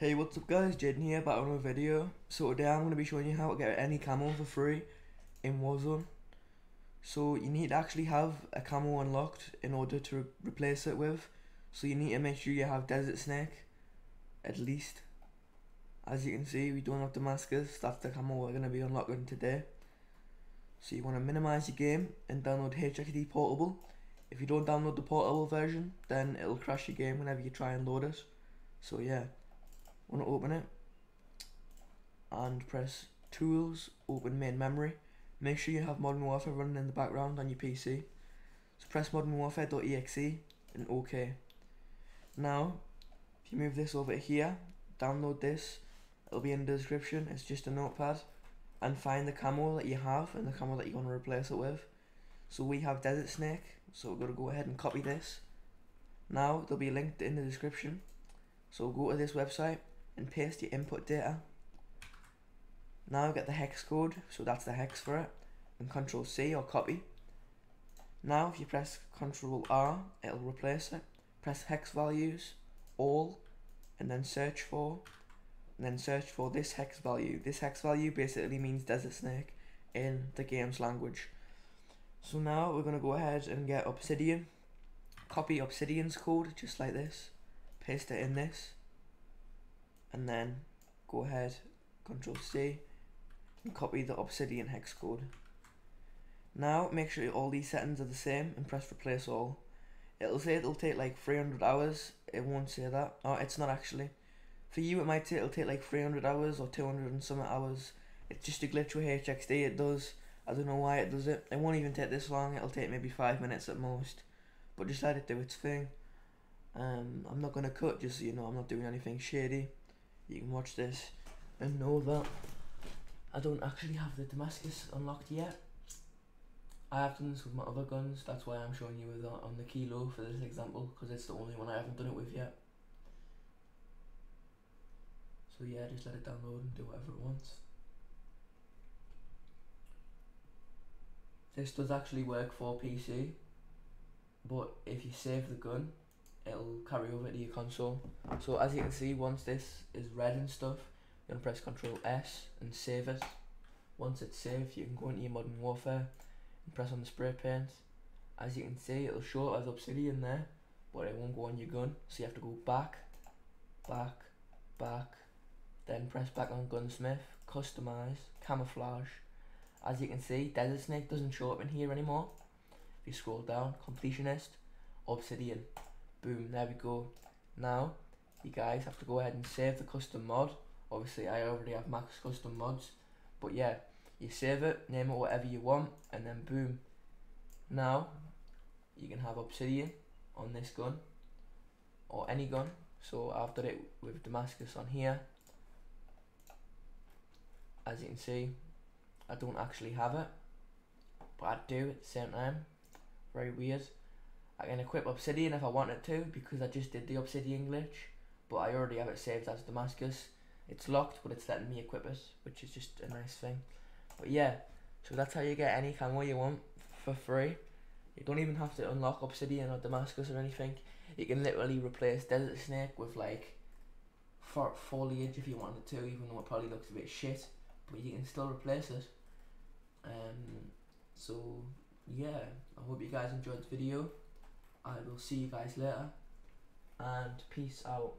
Hey what's up guys, Jaden here back on another video. So today I'm going to be showing you how to get any camo for free in Warzone. So you need to actually have a camo unlocked in order to re replace it with. So you need to make sure you have Desert Snake at least. As you can see we don't have Damascus, that's the camo we're going to be unlocking today. So you want to minimize your game and download HXD Portable. If you don't download the portable version then it'll crash your game whenever you try and load it. So yeah want to open it and press tools open main memory. Make sure you have modern warfare running in the background on your PC so press modern warfare.exe and ok. Now if you move this over here download this. It'll be in the description. It's just a notepad. And find the camo that you have and the camo that you want to replace it with. So we have desert snake. So we're going to go ahead and copy this. Now they'll be linked in the description. So go to this website and paste your input data. Now get the hex code, so that's the hex for it, and Control C or copy. Now if you press Control R, it'll replace it. Press hex values, all, and then search for, and then search for this hex value. This hex value basically means desert snake in the game's language. So now we're going to go ahead and get Obsidian, copy Obsidian's code just like this, paste it in this, and then go ahead control C and copy the obsidian hex code. Now make sure all these settings are the same and press replace all. It'll say it'll take like 300 hours. It won't say that. Oh it's not actually. For you it might take it'll take like 300 hours or 200 and some hours. It's just a glitch with HXD it does. I don't know why it does it. It won't even take this long. It'll take maybe 5 minutes at most. But just let it do its thing. Um, I'm not gonna cut just so you know. I'm not doing anything shady you can watch this and know that I don't actually have the Damascus unlocked yet. I have done this with my other guns, that's why I'm showing you with on the Kilo for this example, because it's the only one I haven't done it with yet. So yeah, just let it download and do whatever it wants. This does actually work for PC, but if you save the gun, it'll carry over to your console. So as you can see, once this is red and stuff, you're gonna press Control S and save it. Once it's saved, you can go into your Modern Warfare and press on the spray paint. As you can see, it'll show it as obsidian there, but it won't go on your gun. So you have to go back, back, back, then press back on Gunsmith, customize, camouflage. As you can see, Desert Snake doesn't show up in here anymore. If you scroll down, completionist, obsidian. Boom, there we go. Now, you guys have to go ahead and save the custom mod. Obviously, I already have max custom mods. But yeah, you save it, name it whatever you want, and then boom. Now, you can have Obsidian on this gun, or any gun. So I've done it with Damascus on here. As you can see, I don't actually have it, but I do at the same time. Very weird. I can equip Obsidian if I wanted to because I just did the Obsidian glitch but I already have it saved as Damascus. It's locked but it's letting me equip it which is just a nice thing. But yeah, so that's how you get any camo you want for free. You don't even have to unlock Obsidian or Damascus or anything. You can literally replace Desert Snake with like foliage if you wanted to even though it probably looks a bit shit but you can still replace it. Um, so yeah, I hope you guys enjoyed the video. I will see you guys later and peace out.